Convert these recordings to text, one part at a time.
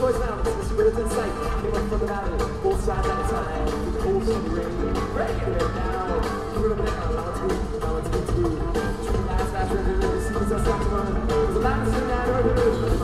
The turquoise mountains, the in sight came up from the valley, both sides at a time. The cold and the rain, breaking it down. Through the down, altitude, altitude two. Between last last river, the seas are to run. There's a mountain in that river. Christmas,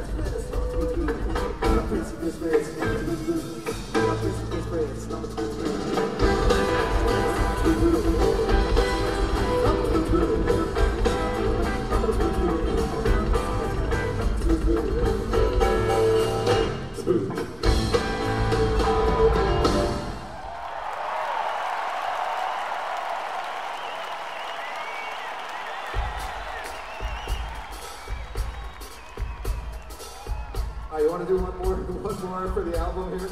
Let's do this. One more, for the album here?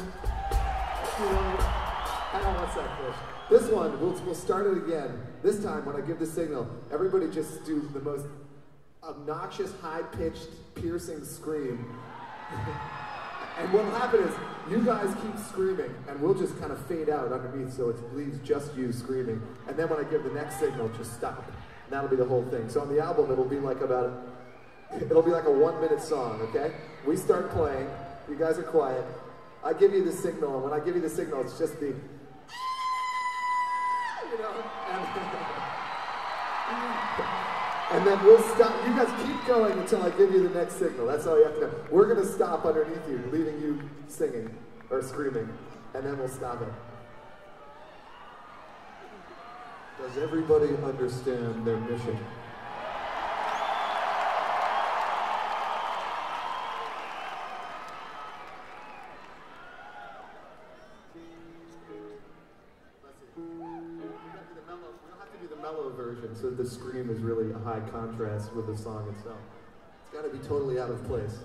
I don't want one sec, Fish. This one, we'll, we'll start it again. This time, when I give the signal, everybody just do the most obnoxious, high-pitched, piercing scream. and what'll happen is, you guys keep screaming, and we'll just kind of fade out underneath, so it leaves just you screaming. And then when I give the next signal, just stop. And that'll be the whole thing. So on the album, it'll be like about It'll be like a one minute song, okay? We start playing, you guys are quiet. I give you the signal, and when I give you the signal, it's just the, you know, and, and then we'll stop. You guys keep going until I give you the next signal. That's all you have to know. We're gonna stop underneath you, leaving you singing or screaming, and then we'll stop it. Does everybody understand their mission? Version, so the scream is really a high contrast with the song itself. It's got to be totally out of place.